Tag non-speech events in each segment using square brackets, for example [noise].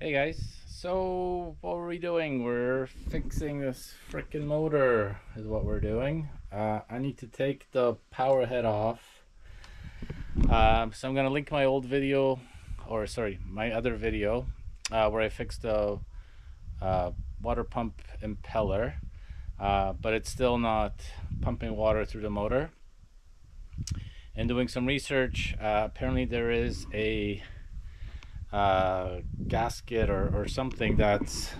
Hey guys, so what are we doing? We're fixing this freaking motor is what we're doing. Uh, I need to take the power head off. Um, so I'm gonna link my old video, or sorry, my other video, uh, where I fixed the uh, water pump impeller, uh, but it's still not pumping water through the motor. And doing some research, uh, apparently there is a uh, gasket or, or something that's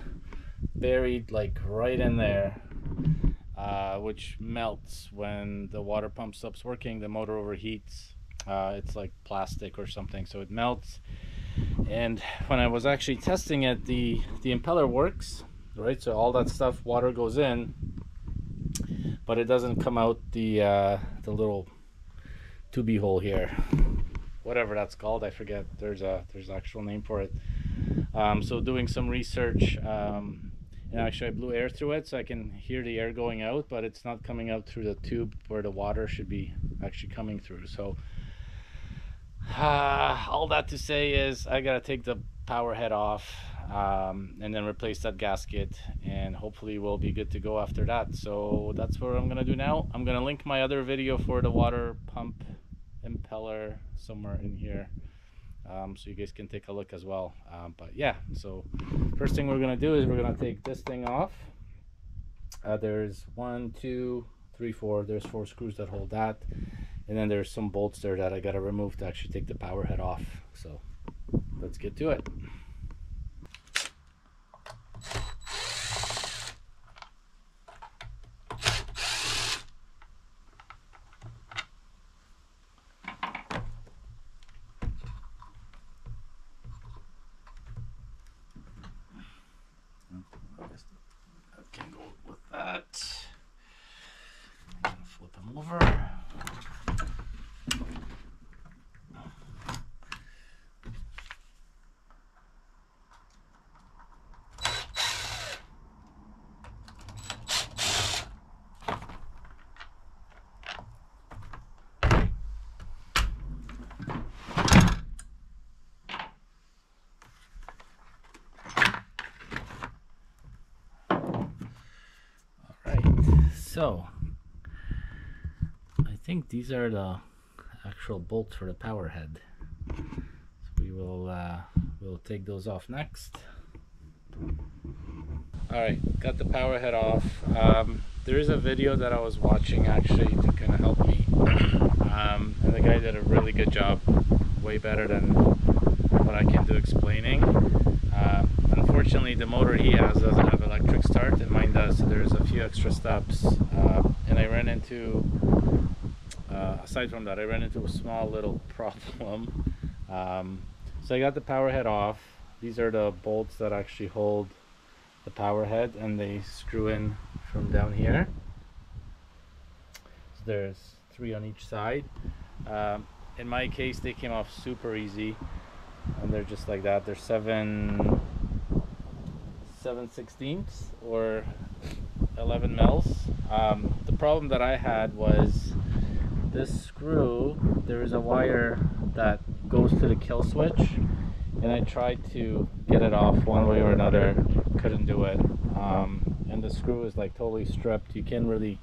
buried like right in there uh, which melts when the water pump stops working the motor overheats uh, it's like plastic or something so it melts. And when I was actually testing it the the impeller works right? So all that stuff water goes in but it doesn't come out the uh, the little tubey hole here whatever that's called. I forget. There's a there's an actual name for it. Um, so doing some research, um, and actually I blew air through it so I can hear the air going out, but it's not coming out through the tube where the water should be actually coming through. So uh, all that to say is I gotta take the power head off um, and then replace that gasket and hopefully we'll be good to go after that so that's what I'm gonna do now I'm gonna link my other video for the water pump impeller somewhere in here um, so you guys can take a look as well. Um, but yeah so first thing we're gonna do is we're gonna take this thing off. Uh, there's one two three four. There's four screws that hold that. And then there's some bolts there that I gotta remove to actually take the power head off. So let's get to it So, I think these are the actual bolts for the power head. So we will uh, we'll take those off next. All right, got the power head off. Um, there is a video that I was watching actually to kind of help me, [coughs] um, and the guy did a really good job, way better than what I can do explaining. Uh, unfortunately, the motor he has doesn't have electric start, and mine does. So there's a few extra steps, uh, and I ran into. Uh, aside from that, I ran into a small little [laughs] problem. Um, so I got the power head off. These are the bolts that actually hold the power head, and they screw in from down here. So there's three on each side. Um, in my case, they came off super easy and they're just like that. They're seven seven sixteenths or 11 mils. Um, the problem that I had was this screw, there is a wire that goes to the kill switch and I tried to get it off one way or another, couldn't do it. Um, and the screw is like totally stripped. You can't really,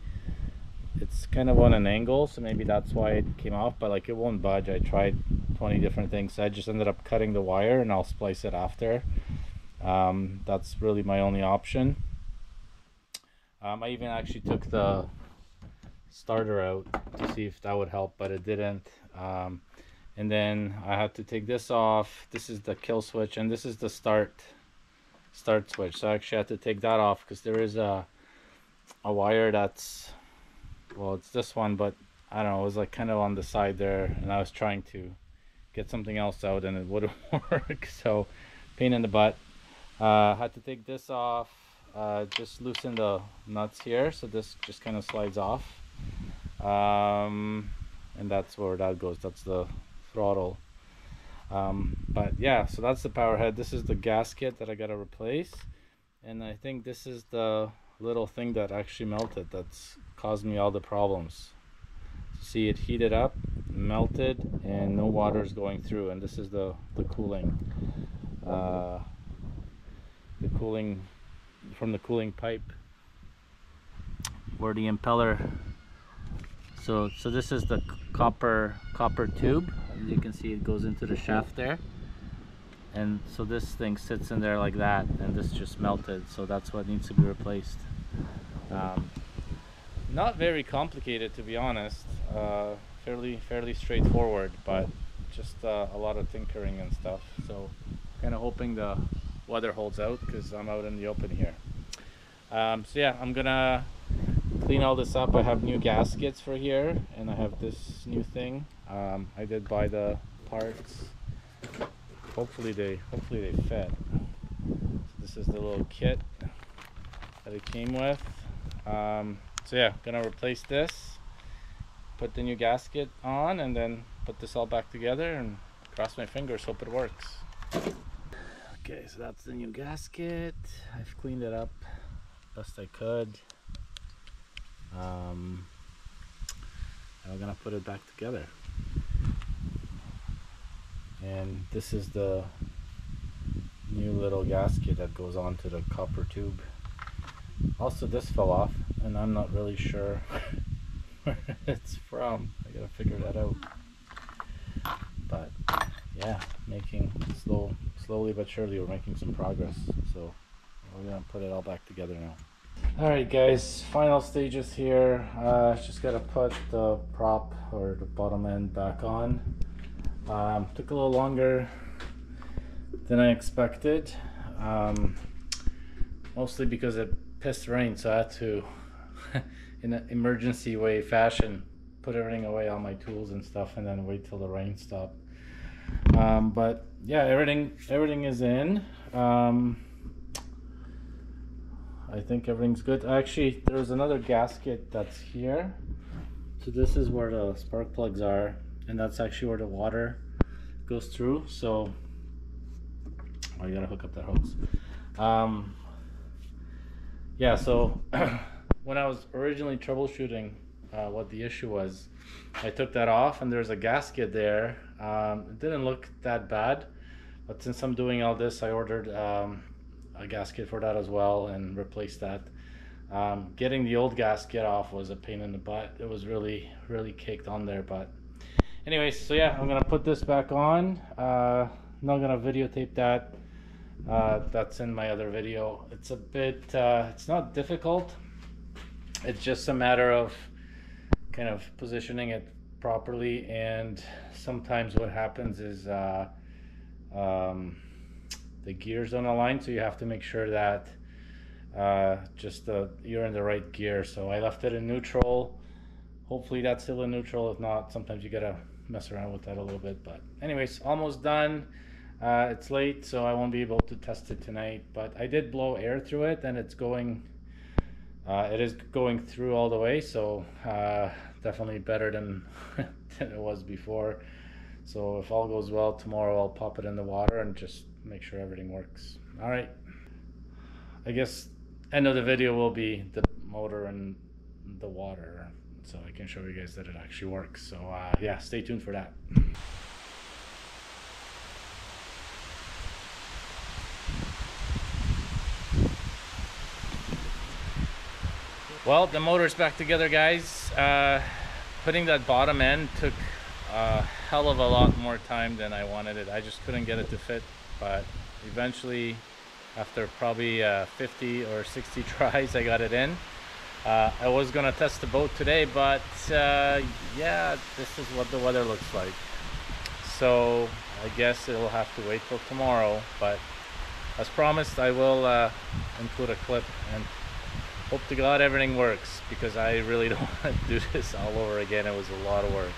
it's kind of on an angle, so maybe that's why it came off, but like it won't budge. I tried 20 different things. So I just ended up cutting the wire and I'll splice it after. Um, that's really my only option. Um, I even actually took the starter out to see if that would help, but it didn't. Um, and then I had to take this off. This is the kill switch and this is the start start switch. So I actually had to take that off because there is a a wire that's well it's this one but I don't know it was like kind of on the side there and I was trying to get something else out and it wouldn't [laughs] work so pain in the butt uh, had to take this off uh, just loosen the nuts here so this just kind of slides off. Um, and that's where that goes that's the throttle. Um, but yeah so that's the power head this is the gasket that I gotta replace. And I think this is the little thing that actually melted that's caused me all the problems. See it heated up melted and no water is going through and this is the the cooling. Uh, the cooling from the cooling pipe. Where the impeller. So so this is the copper copper tube. As you can see it goes into the shaft there. And so this thing sits in there like that and this just melted. So that's what needs to be replaced. Um, not very complicated to be honest. Uh, fairly fairly straightforward but just uh, a lot of tinkering and stuff. So kind of hoping the weather holds out because I'm out in the open here. Um, so yeah I'm gonna clean all this up. I have new gaskets for here and I have this new thing. Um, I did buy the parts. Hopefully they hopefully they fit. So this is the little kit that it came with. Um, so yeah gonna replace this put the new gasket on and then put this all back together and cross my fingers hope it works okay so that's the new gasket. I've cleaned it up best I could. Um, and we're gonna put it back together. And this is the new little gasket that goes onto the copper tube. Also this fell off and I'm not really sure [laughs] where it's from. I gotta figure that out. But yeah making slow slowly but surely we're making some progress. So we're gonna put it all back together now. All right guys final stages here. Uh, just gotta put the prop or the bottom end back on. Um, took a little longer than I expected um, mostly because it pissed rain so I had to [laughs] in an emergency way fashion put everything away all my tools and stuff and then wait till the rain stopped um, but yeah everything everything is in. Um, I think everything's good. Actually there's another gasket that's here. So this is where the spark plugs are and that's actually where the water goes through. So I gotta hook up that hose. Um, yeah so [clears throat] when I was originally troubleshooting uh, what the issue was I took that off and there's a gasket there um, it didn't look that bad but since I'm doing all this I ordered um, a gasket for that as well and replaced that. Um, getting the old gasket off was a pain in the butt. It was really really caked on there but anyways so yeah I'm gonna put this back on. Uh, not gonna videotape that. Uh, that's in my other video. It's a bit uh, it's not difficult. It's just a matter of kind of positioning it properly and sometimes what happens is uh, um, the gears don't align so you have to make sure that uh, just the, you're in the right gear. So I left it in neutral. Hopefully that's still in neutral. If not sometimes you gotta mess around with that a little bit. But anyways almost done. Uh, it's late so I won't be able to test it tonight. But I did blow air through it and it's going uh, it is going through all the way. So uh, definitely better than, [laughs] than it was before. So if all goes well tomorrow I'll pop it in the water and just make sure everything works. All right. I guess end of the video will be the motor and the water. So I can show you guys that it actually works. So uh, yeah stay tuned for that. Well the motor's back together guys uh, putting that bottom end took a hell of a lot more time than I wanted it. I just couldn't get it to fit but eventually after probably uh, 50 or 60 [laughs] tries I got it in. Uh, I was gonna test the boat today but uh, yeah this is what the weather looks like. So I guess it'll have to wait till tomorrow but as promised I will uh, include a clip and hope to God everything works because I really [laughs] don't want to do this all over again. It was a lot of work